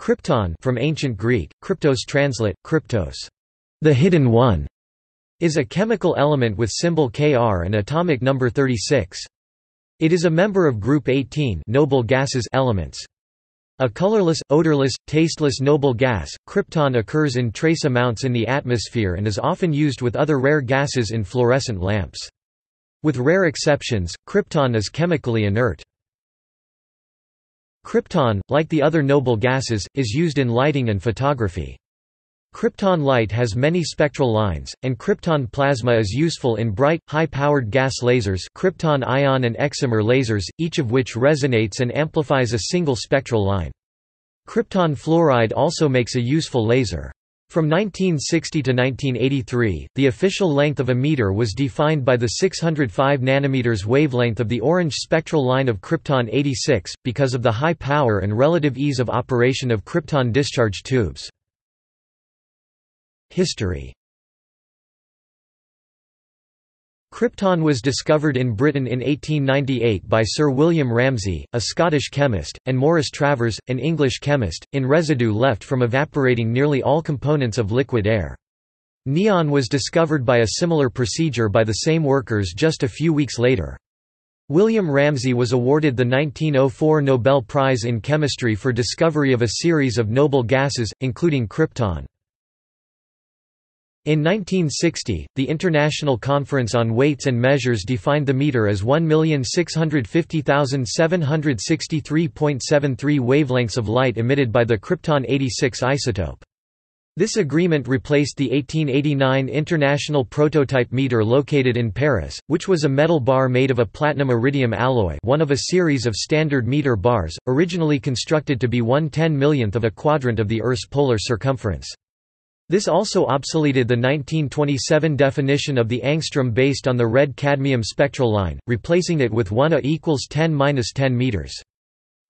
Krypton from ancient Greek, kryptos translate, kryptos, the hidden one, is a chemical element with symbol Kr and atomic number 36. It is a member of group 18 noble gases elements. A colorless, odorless, tasteless noble gas, krypton occurs in trace amounts in the atmosphere and is often used with other rare gases in fluorescent lamps. With rare exceptions, krypton is chemically inert. Krypton, like the other noble gases, is used in lighting and photography. Krypton light has many spectral lines, and krypton plasma is useful in bright, high-powered gas lasers krypton ion and excimer lasers, each of which resonates and amplifies a single spectral line. Krypton fluoride also makes a useful laser. From 1960 to 1983, the official length of a meter was defined by the 605 nanometers wavelength of the orange spectral line of krypton 86, because of the high power and relative ease of operation of krypton discharge tubes. History Krypton was discovered in Britain in 1898 by Sir William Ramsay, a Scottish chemist, and Morris Travers, an English chemist, in residue left from evaporating nearly all components of liquid air. Neon was discovered by a similar procedure by the same workers just a few weeks later. William Ramsay was awarded the 1904 Nobel Prize in Chemistry for discovery of a series of noble gases, including krypton. In 1960, the International Conference on Weights and Measures defined the meter as 1,650,763.73 wavelengths of light emitted by the krypton-86 isotope. This agreement replaced the 1889 International Prototype Meter located in Paris, which was a metal bar made of a platinum-iridium alloy one of a series of standard meter bars, originally constructed to be one ten-millionth of a quadrant of the Earth's polar circumference. This also obsoleted the 1927 definition of the angstrom based on the red cadmium spectral line, replacing it with 1 A equals 10-10 meters.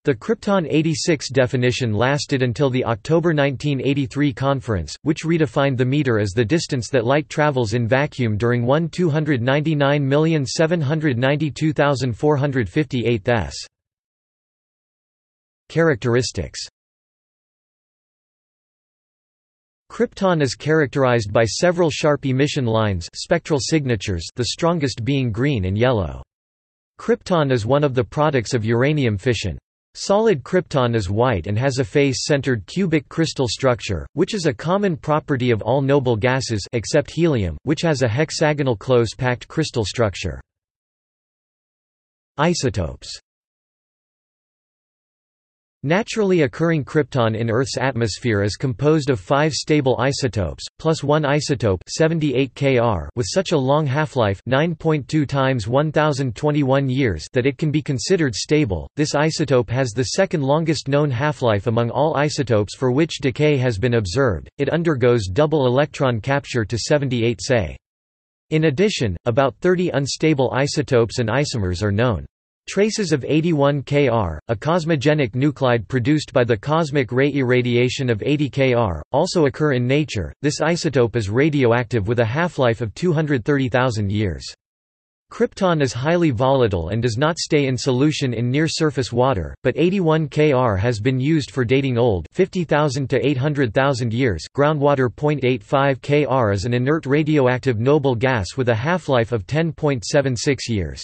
The Krypton 86 definition lasted until the October 1983 conference, which redefined the meter as the distance that light travels in vacuum during 1 299,792,458 s. Characteristics Krypton is characterized by several sharp emission lines spectral signatures the strongest being green and yellow. Krypton is one of the products of uranium fission. Solid krypton is white and has a face-centered cubic crystal structure, which is a common property of all noble gases except helium, which has a hexagonal close-packed crystal structure. Isotopes Naturally occurring krypton in Earth's atmosphere is composed of five stable isotopes, plus one isotope 78 Kr with such a long half-life 9.2 times 1021 years that it can be considered stable. This isotope has the second longest known half-life among all isotopes for which decay has been observed. It undergoes double electron capture to 78 Se. In addition, about 30 unstable isotopes and isomers are known. Traces of 81 Kr, a cosmogenic nuclide produced by the cosmic ray irradiation of 80 Kr, also occur in nature. This isotope is radioactive with a half-life of 230,000 years. Krypton is highly volatile and does not stay in solution in near-surface water, but 81 Kr has been used for dating old 50,000 to 800,000 years groundwater. 0.85 Kr is an inert radioactive noble gas with a half-life of 10.76 years.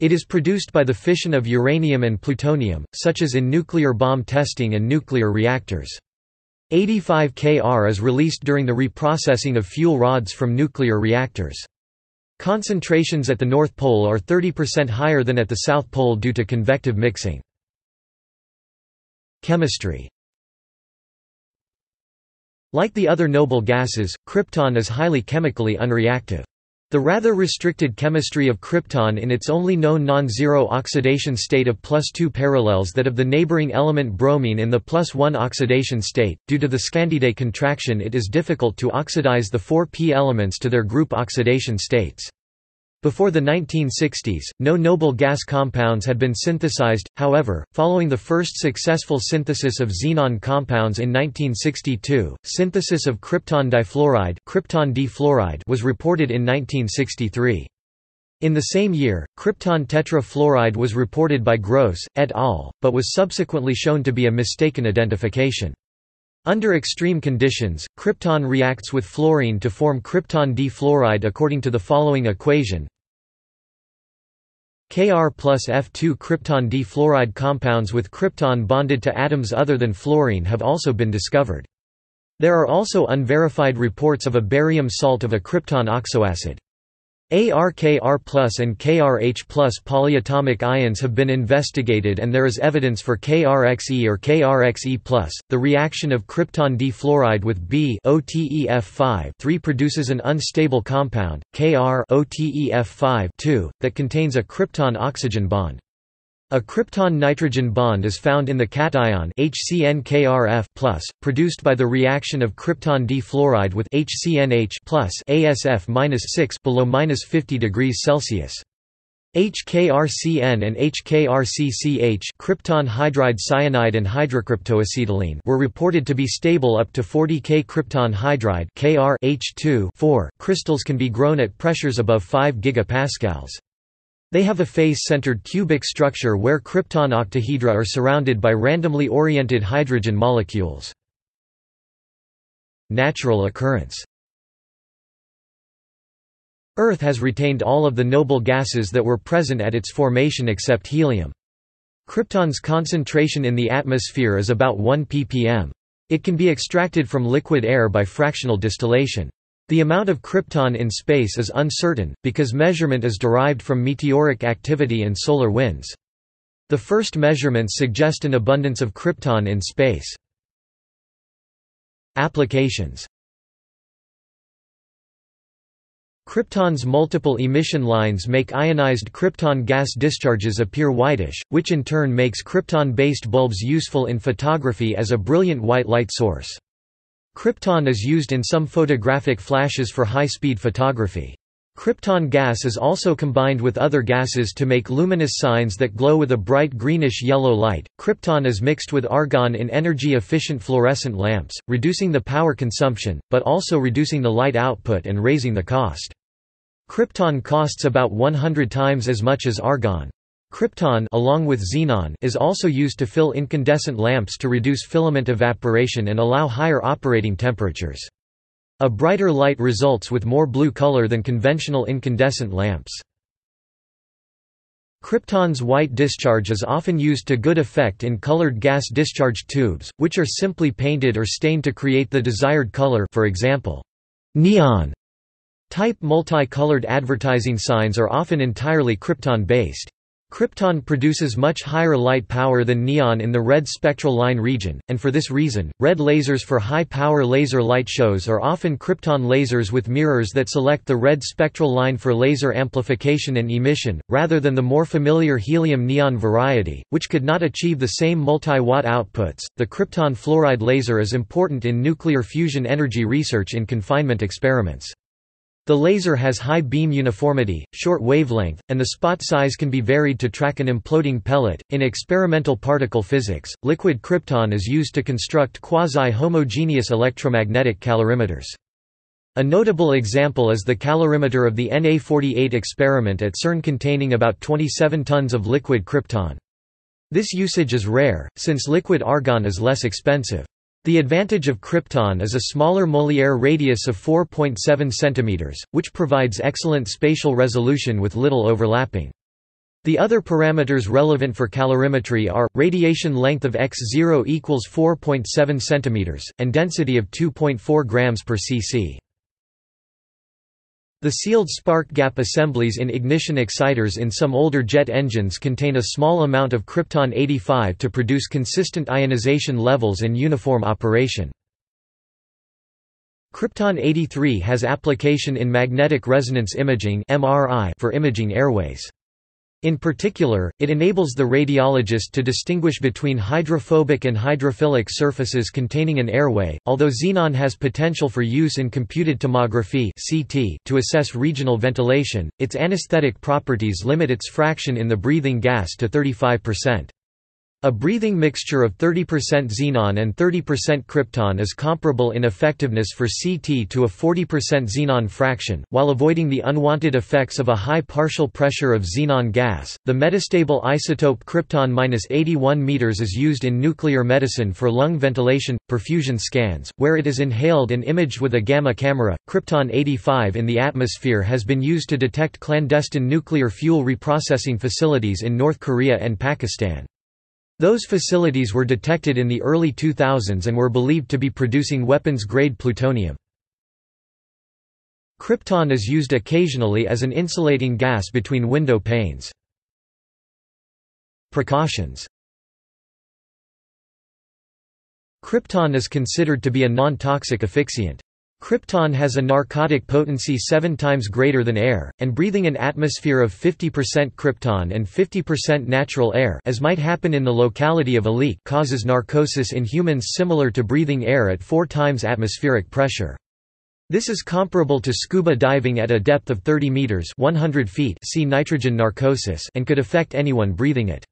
It is produced by the fission of uranium and plutonium, such as in nuclear bomb testing and nuclear reactors. 85 Kr is released during the reprocessing of fuel rods from nuclear reactors. Concentrations at the North Pole are 30% higher than at the South Pole due to convective mixing. Chemistry Like the other noble gases, krypton is highly chemically unreactive. The rather restricted chemistry of krypton in its only known non-zero oxidation state of plus 2 parallels that of the neighboring element bromine in the plus 1 oxidation state. Due to the Scandide contraction it is difficult to oxidize the four p elements to their group oxidation states. Before the 1960s, no noble gas compounds had been synthesized, however, following the first successful synthesis of xenon compounds in 1962, synthesis of krypton difluoride, krypton difluoride was reported in 1963. In the same year, krypton tetrafluoride was reported by Gross, et al., but was subsequently shown to be a mistaken identification. Under extreme conditions, krypton reacts with fluorine to form krypton difluoride according to the following equation Kr plus F2 krypton difluoride compounds with krypton bonded to atoms other than fluorine have also been discovered. There are also unverified reports of a barium salt of a krypton oxoacid. ARKR and KRH polyatomic ions have been investigated and there is evidence for KRXE or KRXE+. The reaction of krypton difluoride with B OTEF5 produces an unstable compound, Kr OTEF5 that contains a krypton-oxygen bond. A krypton-nitrogen bond is found in the cation HCnKrF+, produced by the reaction of krypton difluoride with HCNH ASF-6 below -50 degrees Celsius. HKRCN and HKRCCH krypton hydride cyanide and hydrokryptoacetylene were reported to be stable up to 40 K krypton hydride Kr H2 crystals can be grown at pressures above 5 gigapascals. They have a face-centered cubic structure where krypton octahedra are surrounded by randomly oriented hydrogen molecules. Natural occurrence Earth has retained all of the noble gases that were present at its formation except helium. Krypton's concentration in the atmosphere is about 1 ppm. It can be extracted from liquid air by fractional distillation. The amount of krypton in space is uncertain, because measurement is derived from meteoric activity and solar winds. The first measurements suggest an abundance of krypton in space. Applications Krypton's multiple emission lines make ionized krypton gas discharges appear whitish, which in turn makes krypton-based bulbs useful in photography as a brilliant white light source. Krypton is used in some photographic flashes for high-speed photography. Krypton gas is also combined with other gases to make luminous signs that glow with a bright greenish-yellow light. Krypton is mixed with argon in energy-efficient fluorescent lamps, reducing the power consumption, but also reducing the light output and raising the cost. Krypton costs about 100 times as much as argon. Krypton along with xenon is also used to fill incandescent lamps to reduce filament evaporation and allow higher operating temperatures. A brighter light results with more blue color than conventional incandescent lamps. Krypton's white discharge is often used to good effect in colored gas discharge tubes, which are simply painted or stained to create the desired color for example, neon. Type multi-colored advertising signs are often entirely krypton-based. Krypton produces much higher light power than neon in the red spectral line region, and for this reason, red lasers for high-power laser light shows are often krypton lasers with mirrors that select the red spectral line for laser amplification and emission, rather than the more familiar helium-neon variety, which could not achieve the same multi-watt outputs. The krypton fluoride laser is important in nuclear fusion energy research in confinement experiments. The laser has high beam uniformity, short wavelength, and the spot size can be varied to track an imploding pellet. In experimental particle physics, liquid krypton is used to construct quasi-homogeneous electromagnetic calorimeters. A notable example is the calorimeter of the NA48 experiment at CERN containing about 27 tons of liquid krypton. This usage is rare, since liquid argon is less expensive. The advantage of krypton is a smaller Molière radius of 4.7 cm, which provides excellent spatial resolution with little overlapping. The other parameters relevant for calorimetry are, radiation length of X0 equals 4.7 cm, and density of 2.4 grams per cc. The sealed spark gap assemblies in ignition exciters in some older jet engines contain a small amount of krypton-85 to produce consistent ionization levels and uniform operation. Krypton-83 has application in magnetic resonance imaging for imaging airways. In particular, it enables the radiologist to distinguish between hydrophobic and hydrophilic surfaces containing an airway. Although xenon has potential for use in computed tomography to assess regional ventilation, its anesthetic properties limit its fraction in the breathing gas to 35%. A breathing mixture of 30% xenon and 30% krypton is comparable in effectiveness for CT to a 40% xenon fraction, while avoiding the unwanted effects of a high partial pressure of xenon gas. The metastable isotope krypton-81 meters is used in nuclear medicine for lung ventilation perfusion scans, where it is inhaled and imaged with a gamma camera. Krypton 85 in the atmosphere has been used to detect clandestine nuclear fuel reprocessing facilities in North Korea and Pakistan. Those facilities were detected in the early 2000s and were believed to be producing weapons-grade plutonium. Krypton is used occasionally as an insulating gas between window panes. Precautions Krypton is considered to be a non-toxic asphyxiant. Krypton has a narcotic potency seven times greater than air, and breathing an atmosphere of 50% krypton and 50% natural air as might happen in the locality of a leak causes narcosis in humans similar to breathing air at four times atmospheric pressure. This is comparable to scuba diving at a depth of 30 meters 100 feet see nitrogen narcosis and could affect anyone breathing it.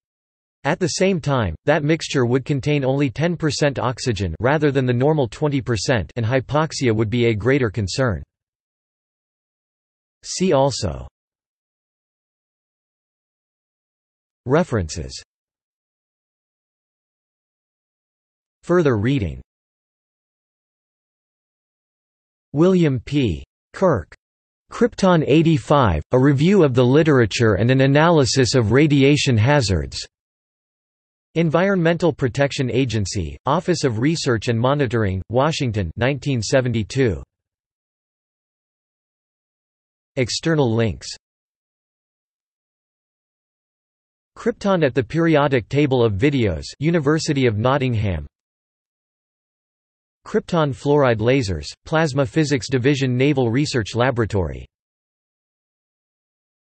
At the same time, that mixture would contain only 10% oxygen rather than the normal 20% and hypoxia would be a greater concern. See also References Further reading William P. Kirk. Krypton 85, A Review of the Literature and an Analysis of Radiation Hazards. Environmental Protection Agency, Office of Research and Monitoring, Washington 1972. External links. Krypton at the Periodic Table of Videos University of Nottingham. Krypton fluoride lasers, Plasma Physics Division Naval Research Laboratory